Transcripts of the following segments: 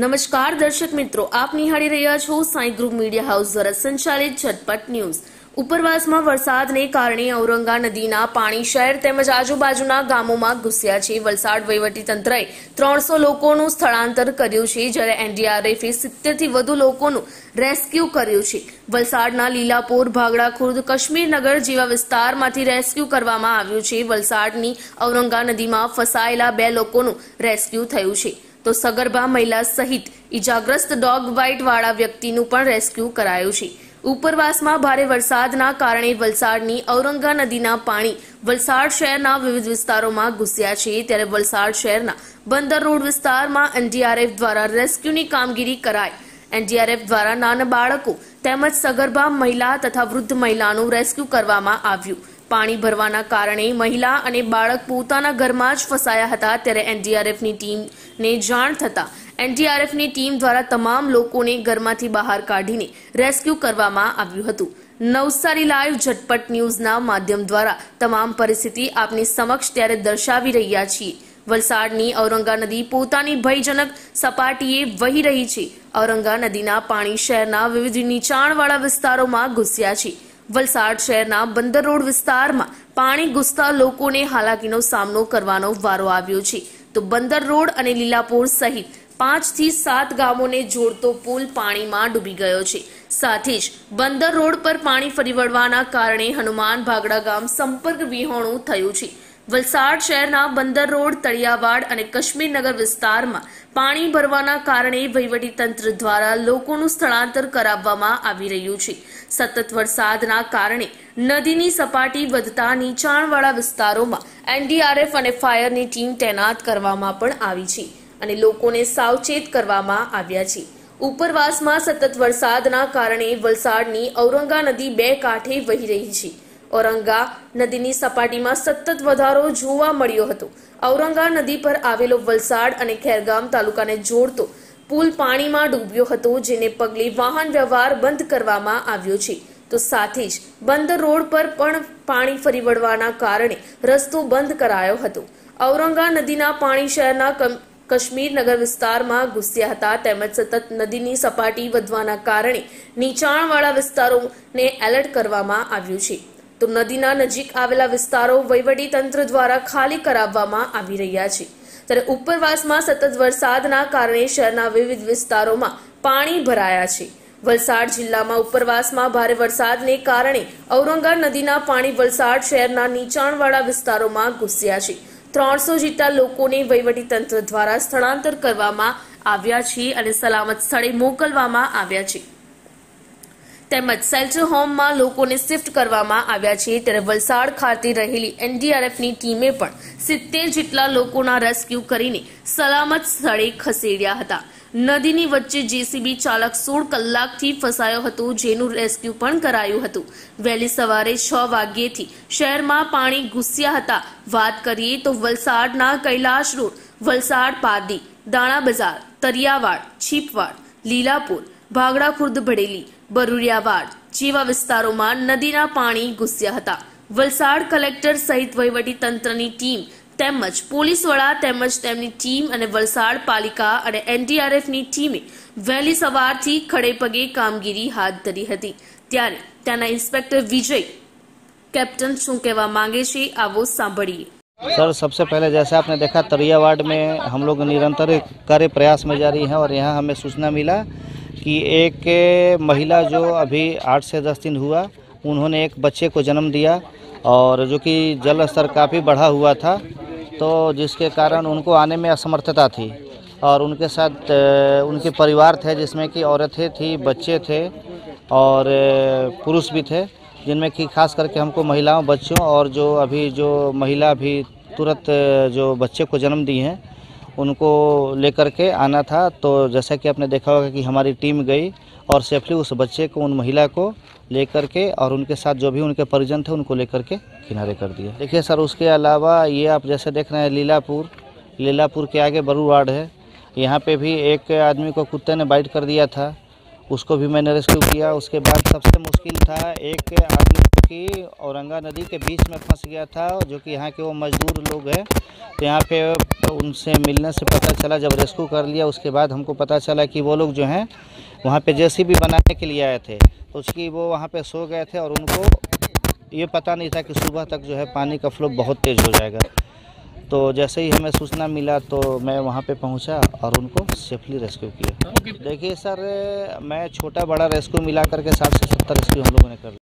નમસ્કાર દર્શક મિત્રો, આપ નિહાળી રહ્યા છો સાંઈ ગ્રુપ મીડિયા હાઉસ દ્વારા સંચાલિત ઝટપટ ન્યૂઝ. ઉપરવાસમાં વરસાદને કારણે ઔરંગા નદીના પાણી શહેર તેમજ આજુબાજુના ગામોમાં ઘૂસ્યા છે. વલસાડ વહીવટી તંત્રએ ત્રણસો લોકોનું સ્થળાંતર કર્યું છે, જ્યારે એનડીઆરએફે સિત્તેરથી વધુ લોકોનું રેસ્ક્યુ કર્યું છે. વલસાડના લીલાપુર, ભાગડા ખુર્દ કાશ્મીરનગર જેવા વિસ્તારમાંથી રેસ્ક્યુ કરવામાં આવ્યું છે. વલસાડની ઔરંગા નદીમાં ફસાયેલા બે લોકોનું રેસ્ક્યુ થયું છે. તો સગર્ભા મહિલા સહિત ઇજાગ્રસ્ત ડોગ વાળા વ્યક્તિનું પણ રેસ્ક્યુ કરાયું છે. ઉપરવાસમાં ભારે વરસાદના કારણે વલસાડની ઔરંગા નદીના પાણી વલસાડ શહેરના વિવિધ વિસ્તારોમાં ઘૂસ્યા છે. ત્યારે વલસાડ શહેરના બંદર રોડ વિસ્તારમાં એનડીઆરએફ દ્વારા રેસ્ક્યુની કામગીરી કરાઈ. એનડીઆરએફ દ્વારા નાના બાળકો તેમજ સગર્ભા મહિલા તથા વૃદ્ધ મહિલાનું રેસ્ક્યુ કરવામાં આવ્યું. પાણી ભરવાના કારણે મહિલા અને બાળક પોતાના ઘરમાં જ ફસાયા હતા. ત્યારે એનડીઆરએફની ટીમને જાણ થતા એનડીઆરએફની ટીમ દ્વારા તમામ લોકોને ઘરમાંથી બહાર કાઢીને રેસ્ક્યુ કરવામાં આવ્યું હતું. નવસારી લાઈવ ઝટપટ ન્યૂઝના માધ્યમ દ્વારા તમામ પરિસ્થિતિ આપની સમક્ષ ત્યારે દર્શાવી રહ્યા છીએ. વલસાડની ઔરંગા નદી પોતાની ભયજનક સપાટીએ વહી રહી છે. ઔરંગા નદીના પાણી શહેરના વિવિધ નીચાણવાળા વિસ્તારોમાં ઘૂસ્યા છે. વલસાડ શહેરના બંદર રોડ વિસ્તારમાં પાણી ઘૂસતા લોકોને હાલાકીનો સામનો કરવાનો વારો આવ્યો છે. તો બંદર રોડ અને લીલાપુર સહિત પાંચથી સાત ગામોને જોડતો પુલ પાણીમાં ડૂબી ગયો છે. સાથે જ બંદર રોડ પર પાણી ફરી વળવાના કારણે હનુમાન ભાગડા ગામ સંપર્ક વિહોણું થયું છે. વલસાડ શહેરના બંદર રોડ, તળિયાવાડ અને કાશ્મીરનગર વિસ્તારમાં પાણી ભરવાના કારણે વહીવટી તંત્ર દ્વારા લોકોનું સ્થળાંતર કરાવવામાં આવી રહ્યું છે. સતત વરસાદના કારણે નદીની સપાટી વધતા નીચાણવાળા વિસ્તારોમાં એનડીઆરએફ અને ફાયરની ટીમ તૈનાત કરવામાં પણ આવી છે અને લોકોને સાવચેત કરવામાં આવ્યા છે. ઉપરવાસમાં સતત વરસાદના કારણે વલસાડની ઔરંગા નદી બે કાંઠે વહી રહી છે. ઔરંગા નદીની સપાટીમાં સતત વધારો જોવા મળ્યો હતો. ઔરંગા નદી પર આવેલો વલસાડ અને ખેરગામ તાલુકાને જોડતો પુલ પાણીમાં ડૂબ્યો હતો, જેને પગલે વાહન વ્યવહાર બંધ કરવામાં આવ્યો છે. તો સાથે જ બંદર રોડ પર પણ પાણી ફરી વળવાના કારણે રસ્તો બંધ કરાયો હતો. ઔરંગા નદીના પાણી શહેરના કાશ્મીરનગર વિસ્તારમાં ઘૂસ્યા હતા. તેમજ સતત નદીની સપાટી વધવાના કારણે નીચાણવાળા વિસ્તારોને એલર્ટ કરવામાં આવ્યું છે. તો નદીના નજીક આવેલા વિસ્તારો વહીવટી તંત્ર દ્વારા ખાલી કરાવવામાં આવી રહ્યા છે. ત્યારે ઉપરવાસમાં સતત વરસાદના કારણે શહેરના વિવિધ વિસ્તારોમાં પાણી ભરાયા છે. વલસાડ જિલ્લામાં ઉપરવાસમાં ભારે વરસાદને કારણે ઔરંગા નદીના પાણી વલસાડ શહેરના નીચાણવાળા વિસ્તારોમાં ઘૂસ્યા છે. ત્રણસો જેટલા લોકોને વહીવટી તંત્ર દ્વારા સ્થળાંતર કરવામાં આવ્યા છે અને સલામત સ્થળે મોકલવામાં આવ્યા છે. તેમજ શેલ્ટર હોમમાં લોકોને શિફ્ટ કરવામાં આવ્યા છે. ત્યારે વલસાડ ખાતે રહેલી એનડીઆરએફની ટીમે પણ સિત્તેર જેટલા લોકોના રેસ્ક્યુ કરીને સલામત સ્થળે ખસેડ્યા હતા. નદીની વચ્ચે જેસીબી ચાલક સોળ કલાકથી ફસાયો હતો, જેનું રેસ્ક્યુ પણ કરાયું હતું. વહેલી સવારે છ વાગ્યેથી શહેરમાં પાણી ઘૂસ્યા હતા. વાત કરીએ તો વલસાડના કૈલાશ રોડ, વલસાડ પારડી, દાણા બજાર, તરિયાવાડ, છીપવાડ, લીલાપુર ભાગડા ખુર્દ ભડેલી બરુડિયાવાડ જેવા વિસ્તારોમાં નદીના પાણી ઘૂસ્યા હતા વલસાડ કલેક્ટર સહિત વહીવટી તંત્રની ટીમ તેમજ પોલીસ વડા તેમજ તેમની ટીમ અને વલસાડ પાલિકા અને એનડીઆરએફની ટીમે વહેલી સવારથી ખડે પગે કામગીરી હાથ ધરી હતી ત્યારે ત્યાંના ઇન્સ્પેક્ટર વિજય कैप्टन શું કહેવા માંગે છે આવો સાંભળીએ सर सबसे पहले जैसे आपने देखा तरिया वार्ड में हम लोग निरंतर कार्य प्रयास में जारी हैं और यहाँ हमें सूचना मिला कि एक महिला जो अभी आठ से दस दिन हुआ, उन्होंने एक बच्चे को जन्म दिया और जो कि जल स्तर काफ़ी बढ़ा हुआ था तो जिसके कारण उनको आने में असमर्थता थी और उनके साथ उनके परिवार थे जिसमें कि औरतें थी, बच्चे थे और पुरुष भी थे, जिनमें कि खास करके हमको महिलाओं, बच्चों और जो अभी जो महिला भी तुरंत जो बच्चे को जन्म दी हैं उनको लेकर के आना था। तो जैसा कि आपने देखा होगा कि हमारी टीम गई और सेफली उस बच्चे को, उन महिला को लेकर के और उनके साथ जो भी उनके परिजन थे उनको लेकर के किनारे कर दिया। देखिए सर, उसके अलावा ये आप जैसे देख रहे हैं लीलापुर लीलापुर के आगे बरू वार्ड है। यहाँ पे भी एक आदमी को कुत्ते ने बाइट कर दिया था। उसको भी मैंने रेस्क्यू किया। उसके बाद सबसे मुश्किल था, एक आदमी की औरंगा नदी के बीच में फंस गया था जो कि यहाँ के वो मजदूर लोग हैं तो यहाँ पे उनसे मिलने से पता चला, जब रेस्क्यू कर लिया, उसके बाद हमको पता चला कि वो लोग जो हैं, वहाँ पे जेसीबी बनाने के लिए आए थे। तो उसकी वो वहाँ पे सो गए थे और उनको ये पता नहीं था कि सुबह तक जो है पानी का फ्लो बहुत तेज़ हो जाएगा। तो जैसे ही हमें सूचना मिला तो मैं वहाँ पे पहुँचा और उनको सेफली रेस्क्यू किया। देखिए सर, मैं छोटा बड़ा रेस्क्यू मिला करके साठ से सत्तर रेस्क्यू हम लोगों ने कर लिया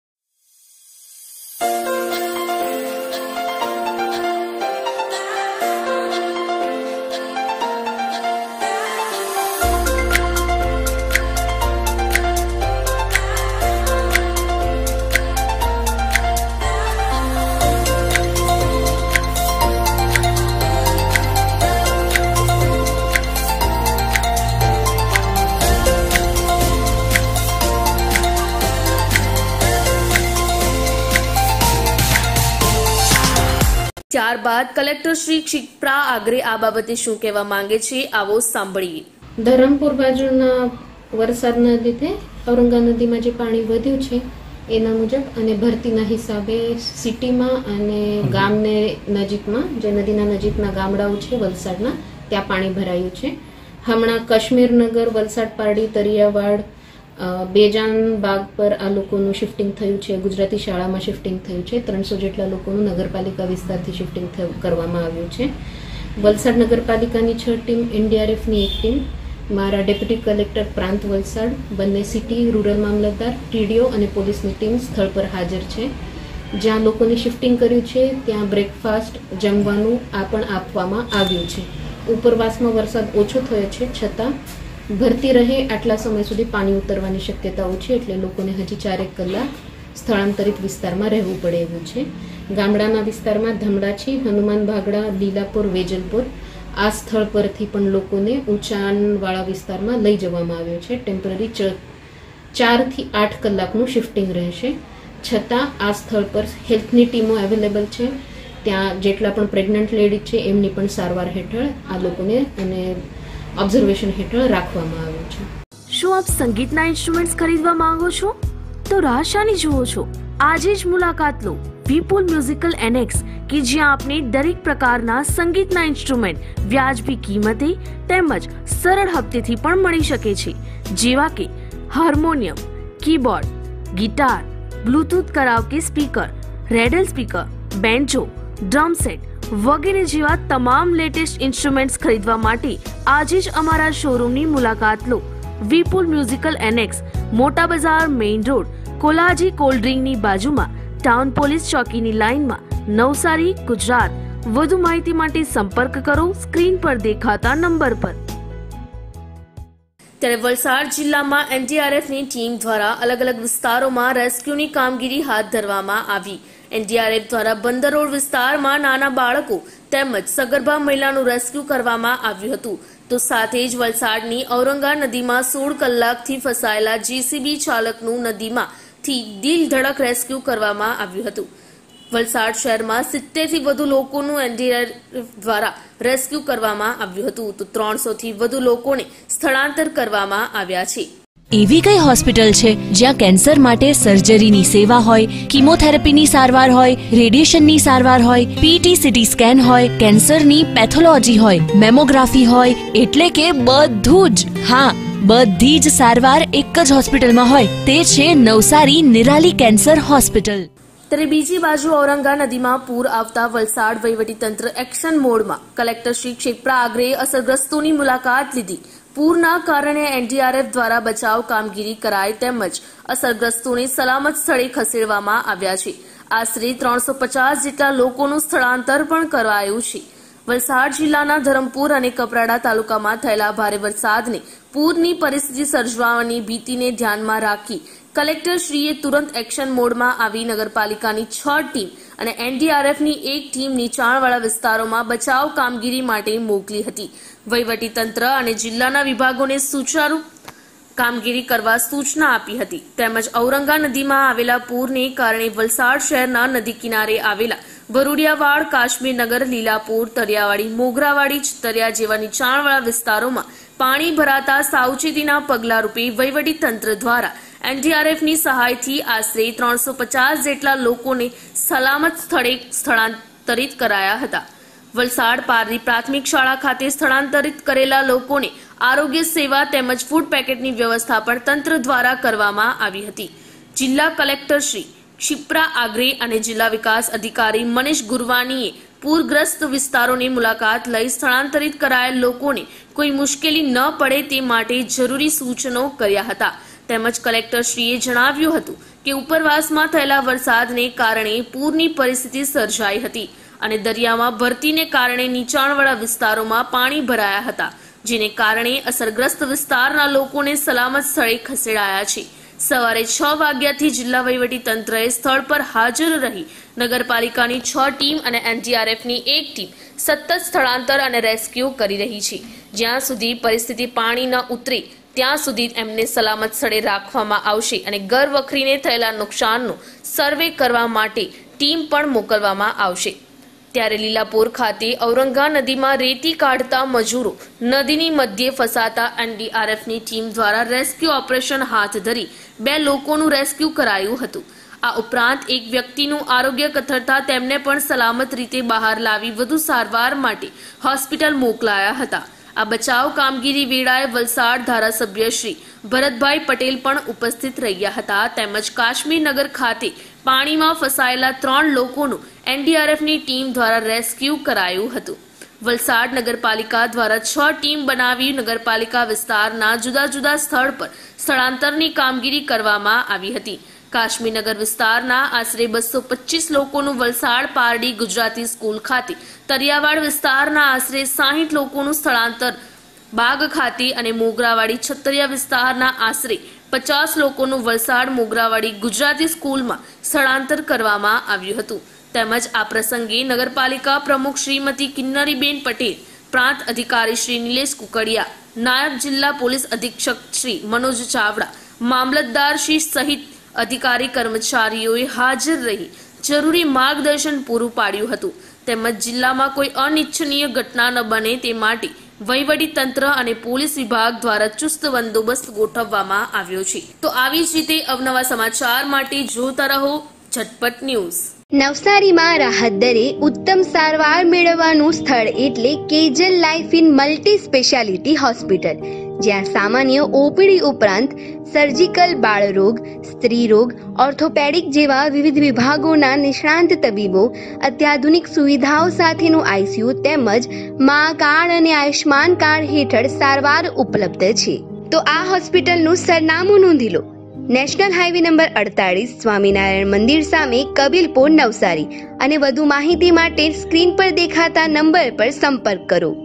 ત્યારબાદ કલેક્ટર શ્રી ક્ષિપ્રા આગરે આ બાબતે શું કહેવા માંગે છે, આવો સાંભળીએ. ધરમપુર બાજુના વરસાદના લીધે ઔરંગા નદીમાં જે પાણી વધ્યું છે, એના મુજબ અને ભરતીના હિસાબે સિટીમાં અને ગામને નજીકમાં, જે નદીના નજીકના ગામડાઓ છે વલસાડના, ત્યાં પાણી ભરાયું છે. હમણાં કાશ્મીરનગર વલસાડ, પારડી તરિયાવાડ બેજાન બાગ પર આ લોકોનું શિફ્ટિંગ થયું છે, ગુજરાતી શાળામાં શિફ્ટિંગ થયું છે, ત્રણસો જેટલા લોકોનું નગરપાલિકા વિસ્તારથી શિફ્ટિંગ કરવામાં આવ્યું છે. વલસાડ નગરપાલિકાની છ ટીમ, એનડીઆરએફની એક ટીમ, મારા ડેપ્યુટી કલેક્ટર પ્રાંત વલસાડ, બંને સિટી, રૂરલ મામલતદાર, ટીડીઓ અને પોલીસની ટીમ સ્થળ પર હાજર છે. જ્યાં લોકોને શિફ્ટિંગ કર્યું છે, ત્યાં બ્રેકફાસ્ટ જમવાનું આ પણ આપવામાં આવ્યું છે. ઉપરવાસમાં વરસાદ ઓછો થયો છે, છતાં ભરતી રહે આટલા સમય સુધી પાણી ઉતરવાની શક્યતા ઓછી એટલે લોકોને હજી ચારેક કલાક સ્થળાંતરિત વિસ્તારમાં રહેવું પડે એવું છે. ગામડાના વિસ્તારમાં ધમડાછી, હનુમાન ભાગડા લીલાપુર, વેજલપુર આ સ્થળ પરથી પણ લોકોને ઊંચાણવાળા વિસ્તારમાં લઈ જવામાં આવ્યો છે. ટેમ્પરરી ચારથી આઠ કલાકનું શિફ્ટિંગ રહેશે. છતાં આ સ્થળ પર હેલ્થની ટીમો અવેલેબલ છે. ત્યાં જેટલા પણ પ્રેગ્નન્ટ લેડીઝ છે એમની પણ સારવાર હેઠળ આ લોકોને અને ઓબ્ઝર્વેશન હેઠળ રાખવામાં આવ્યું છે. શું આપ સંગીતના ઇન્સ્ટ્રુમેન્ટ્સ ખરીદવા માંગો છો? તો રાહ શાની જુઓ છો. આજે જ મુલાકાત લો. વિપુલ મ્યુઝિકલ એનેક્સ કે જ્યાં આપને દરેક પ્રકારના સંગીતના ઇન્સ્ટ્રુમેન્ટ વ્યાજબી કિંમતે તેમજ સરળ હપ્તેથી પણ મળી શકે છે. જેવા કે harmonium, keyboard, guitar, Bluetooth karaoke speaker, રેડલ speaker બેન્ચો drum set વગેરે જેવા તમામ લેટેસ્ટ ઇન્સ્ટ્રુમેન્ટ્સ ખરીદવા માટે આજે જ અમારા શોરૂમની મુલાકાત લો. વિપુલ મ્યુઝિકલ એનેક્સ મોટા બજાર મેઇન રોડ કોલાજી કોલ્ડ ડ્રિંકની બાજુમાં ટાઉન પોલીસ ચોકીની લાઇનમાં, નવસારી, ગુજરાત. વધુ માહિતી માટે સંપર્ક કરો સ્ક્રીન પર દેખાતા નંબર પર. ત્યારે વલસાડ જિલ્લામાં એનડીઆરએફની ટીમ દ્વારા અલગ અલગ વિસ્તારોમાં રેસ્ક્યુની કામગીરી હાથ ધરવામાં આવી. એનડીઆરએફ દ્વારા બંદર રોડ વિસ્તારમાં નાના બાળકો તેમજ સગર્ભા મહિલાનું રેસ્ક્યુ કરવામાં આવ્યું હતું. તો સાથે જ વલસાડની ઔરંગા નદીમાં સોળ કલાકથી ફસાયેલા જીસીબી ચાલકનું નદીમાં થી દિલ ધડક રેસ્ક્યુ કરવામાં આવ્યું હતું. વલસાડ શહેરમાં સિત્તેરથી વધુ લોકોનું એનડીઆરએફ દ્વારા રેસ્ક્યુ કરવામાં આવ્યું હતું. તો ત્રણસોથી વધુ લોકોને સ્થળાંતર કરવામાં આવ્યા છે. એવી કઈ હોસ્પિટલ છે જ્યાં કેન્સર માટે સર્જરીની સેવા હોય, કિમોથેરાપીની સારવાર હોય, રેડિયેશનની સારવાર હોય પીટી સીટી સ્કેન હોય, કેન્સરની પેથોલોજી હોય, મેમોગ્રાફી હોય, એટલે કે બધું જ. હા, બધી જ સારવાર એક જ હોસ્પિટલમાં હોય, તે છે નવસારી નિરાલી કેન્સર હોસ્પિટલ. ત્યારે બીજી બાજુ ઔરંગા નદીમાં પૂર આવતા વલસાડ વહીવટીતંત્ર એક્શન મોડમાં કલેક્ટર શ્રી ક્ષિપ્રા આગરે અસરગ્રસ્તોની મુલાકાત લીધી. પૂરના કારણે એનડીઆરએફ દ્વારા બચાવ કામગીરી કરાઈ તેમજ અસરગ્રસ્તોને સલામત સ્થળે ખસેડવામાં આવ્યા છે. આશરે ત્રણસો પચાસ જેટલા લોકોનું સ્થળાંતર પણ કરાયું છે. વલસાડ જિલ્લાના ધરમપુર અને કપરાડા તાલુકામાં થયેલા ભારે વરસાદને પૂરની પરિસ્થિતિ સર્જવાની ભીતિને ધ્યાનમાં રાખી કલેક્ટર શ્રીએ તુરંત એક્શન મોડમાં આવી નગરપાલિકાની છ ટીમ અને એનડીઆરએફની એક ટીમ નીચાણવાળા વિસ્તારોમાં બચાવ કામગીરી માટે મોકલી હતી. વહીવટીતંત્ર અને જિલ્લાના વિભાગોને સુચારુ કામગીરી કરવા સૂચના આપી હતી. તેમજ ઔરંગા નદીમાં આવેલા પૂરને કારણે વલસાડ શહેરના નદી કિનારે આવેલા વરુડિયાવાડ કાશ્મીરનગર લીલાપુર તરિયાવાડી મોગરાવાડી ચિતરિયા જેવા નીચાણવાળા વિસ્તારોમાં પાણી ભરાતા સાવચેતીના પગલાં રૂપે વહીવટી તંત્ર દ્વારા એનડીઆરએફની સહાયથી આશરે ત્રણસો પચાસ જેટલા લોકોને સલામત સ્થળે સ્થળાંતરિત કરાયા હતા. વલસાડ પારની પ્રાથમિક શાળા ખાતે સ્થળાંતરિત કરેલા લોકોને આરોગ્ય સેવા તેમજ ફૂડ પેકેટની વ્યવસ્થા પણ તંત્ર દ્વારા કરવામાં આવી હતી. જિલ્લા કલેક્ટર શ્રી ક્ષિપ્રા આગ્રે અને જિલ્લા વિકાસ અધિકારી મનીષ ગુરવાનીએ પૂરગ્રસ્ત વિસ્તારોની મુલાકાત લઈ સ્થળાંતરિત કરાયેલ લોકોને કોઈ મુશ્કેલી ન પડે તે માટે જરૂરી સૂચનો કર્યા હતા. તેમજ કલેક્ટરશ્રીએ જણાવ્યું હતું કે ઉપરવાસમાં થયેલા વરસાદને કારણે પૂરની પરિસ્થિતિ સર્જાઈ હતી અને દરિયામાં ભરતીને કારણે નીચાણવાળા વિસ્તારોમાં પાણી ભરાયા હતા, જેને કારણે અસરગ્રસ્ત વિસ્તારના લોકોને સલામત સ્થળે ખસેડાયા છે. સવારે છ વાગ્યાથી જિલ્લા તંત્રએ સ્થળ પર હાજર રહી નગરપાલિકાની છ ટીમ અને એનડીઆરએફની એક ટીમ સતત સ્થળાંતર અને રેસ્ક્યુ કરી રહી છે. જ્યાં સુધી પરિસ્થિતિ પાણી ન ઉતરે ત્યાં સુધી એમને સલામત સ્થળે રાખવામાં આવશે અને ઘર વખરીને થયેલા નુકસાનનો સર્વે કરવા માટે ટીમ પણ મોકલવામાં આવશે. ત્યારે લીલાપુર ખાતે ઔરંગા નદીમાં રેતી કાઢતા મજૂરો નદીની મધ્યે ફસાતા એનડીઆરએફની ટીમ દ્વારા રેસ્ક્યુ ઓપરેશન હાથ ધરી બે લોકોનું રેસ્ક્યુ કરાયું હતું. આ ઉપરાંત એક વ્યક્તિનું આરોગ્ય કથળતા તેમને પણ સલામત રીતે બહાર લાવી વધુ સારવાર માટે હોસ્પિટલ મોકલાયા હતા. આ બચાવ કામગીરી વેળાએ વલસાડ ધારાસભ્ય શ્રી ભરતભાઈ પટેલ પણ ઉપસ્થિત રહ્યા હતા તેમજ કાશ્મીર નગર ખાતે પાણીમાં ફસાયેલા ત્રણ લોકોનું એનડીઆરએફની ટીમ દ્વારા રેસ્ક્યુ કરાયું હતું. વલસાડ નગરપાલિકા દ્વારા છ ટીમ બનાવી નગરપાલિકા વિસ્તારના જુદા જુદા સ્થળ પર સ્થળાંતરની કામગીરી કરવામાં આવી હતી. કાશ્મીરનગર વિસ્તારના આશરે બસો પચીસ લોકોનું વલસાડ પારડી ગુજરાતી સ્કૂલ ખાતે, તરિયાવાડ વિસ્તારના આશરે સાહીઠ લોકોનું સ્થળાંતર, બાગ ખાતે અને મોગરાવાડી છત્તરિયા વિસ્તારના આશરે પચાસ લોકોનું વલસાડ મોગરાવાડી ગુજરાતી સ્કૂલમાં સ્થળાંતર કરવામાં આવ્યું હતું. તેમજ આ પ્રસંગે નગરપાલિકા પ્રમુખ શ્રીમતી કિન્નરીબેન પટેલ, પ્રાંત અધિકારી શ્રી નિલેશ કુકડિયા, નાયબ જિલ્લા પોલીસ અધિક્ષક શ્રી મનોજ ચાવડા, મામલતદાર શ્રી સહિત અધિકારી કર્મચારીઓએ હાજર રહી જરૂરી માર્ગદર્શન પૂરું પાડ્યું હતું. તેમજ જિલ્લામાં કોઈ અનિચ્છનીય ઘટના ન બને તે માટે વહીવટી તંત્ર અને પોલીસ વિભાગ દ્વારા ચુસ્ત બંદોબસ્ત ગોઠવવામાં આવ્યો છે. તો આવી જ રીતે અવનવા સમાચાર માટે જોતા રહો ઝટપટ ન્યૂઝ. નવસારીમાં રાહત દરે ઉત્તમ સારવાર મેળવવાનું સ્થળ એટલે Kejal life in multi speciality hospital. જ્યાં સામાન્ય ઓપીડી ઉપરાંત સર્જિકલ બાળરોગ, સ્ત્રીરોગ ઓર્થોપેડિક જેવા વિવિધ વિભાગોના નિષ્ણાંત તબીબો, અત્યાધુનિક સુવિધાઓ સાથેનું આઈસીયુ તેમજ મા કાર્ડ અને આયુષ્માન કાર્ડ હેઠળ સારવાર ઉપલબ્ધ છે. તો આ હોસ્પિટલનું સરનામું નોંધી લો. નેશનલ હાઈવે નંબર અડતાળીસ સ્વામિનારાયણ મંદિર સામે કબીલપુર નવસારી અને વધુ માહિતી માટે સ્ક્રીન પર દેખાતા નંબર પર સંપર્ક કરો.